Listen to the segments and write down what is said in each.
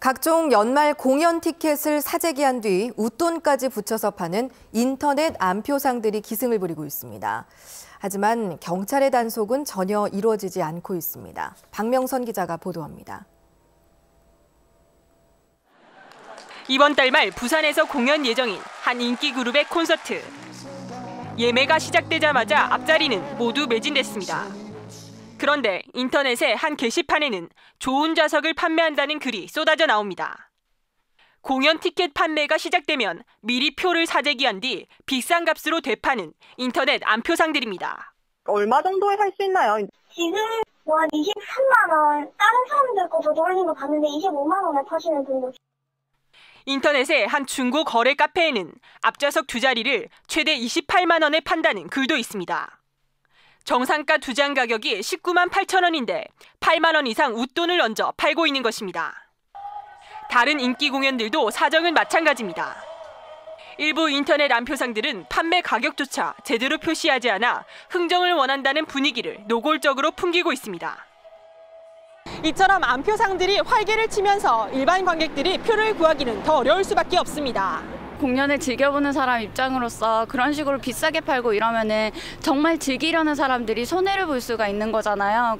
각종 연말 공연 티켓을 사재기한 뒤 웃돈까지 붙여서 파는 인터넷 암표상들이 기승을 부리고 있습니다. 하지만 경찰의 단속은 전혀 이루어지지 않고 있습니다. 박명선 기자가 보도합니다. 이번 달 말 부산에서 공연 예정인 한 인기 그룹의 콘서트. 예매가 시작되자마자 앞자리는 모두 매진됐습니다. 그런데 인터넷의 한 게시판에는 좋은 좌석을 판매한다는 글이 쏟아져 나옵니다. 공연 티켓 판매가 시작되면 미리 표를 사재기한 뒤 비싼 값으로 되파는 인터넷 암표상들입니다. 얼마 정도에 살 수 있나요? 지금 뭐한 23만 원, 다른 사람들 거 저도 올린 거 봤는데 25만 원에 파시는 분도 인터넷의 한 중고 거래 카페에는 앞좌석 두 자리를 최대 28만 원에 판다는 글도 있습니다. 정상가 두 장 가격이 19만 8천 원인데 8만 원 이상 웃돈을 얹어 팔고 있는 것입니다. 다른 인기 공연들도 사정은 마찬가지입니다. 일부 인터넷 암표상들은 판매 가격조차 제대로 표시하지 않아 흥정을 원한다는 분위기를 노골적으로 풍기고 있습니다. 이처럼 암표상들이 활개를 치면서 일반 관객들이 표를 구하기는 더 어려울 수밖에 없습니다. 공연을 즐겨보는 사람 입장으로서 그런 식으로 비싸게 팔고 이러면은 정말 즐기려는 사람들이 손해를 볼 수가 있는 거잖아요.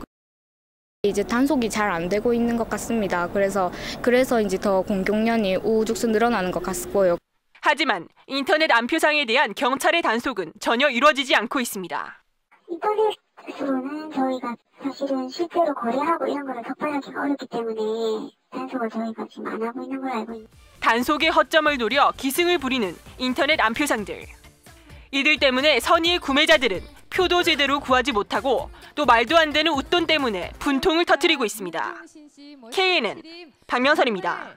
이제 단속이 잘 안 되고 있는 것 같습니다. 그래서 그래서 이제 더 공공연히 우후죽순 늘어나는 것 같고요. 하지만 인터넷 암표상에 대한 경찰의 단속은 전혀 이루어지지 않고 있습니다. 인터넷으로는 저희가 사실은 실제로 거래하고 이런 거를 적발하기가 어렵기 때문에 단속을 저희가 지금 안 하고 있는 걸 알고 있습니다. 단속의 허점을 노려 기승을 부리는 인터넷 암표상들. 이들 때문에 선의의 구매자들은 표도 제대로 구하지 못하고 또 말도 안 되는 웃돈 때문에 분통을 터뜨리고 있습니다. KNN 박명선입니다.